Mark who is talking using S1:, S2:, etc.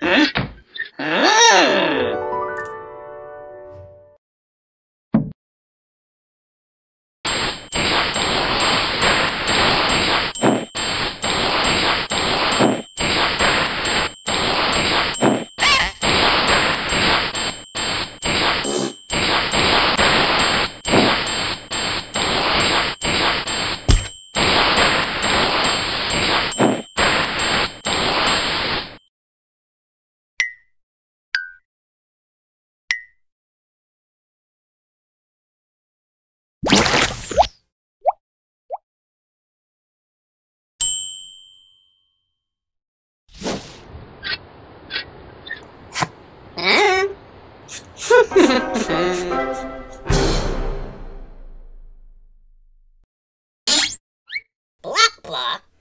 S1: Huh? blah blah.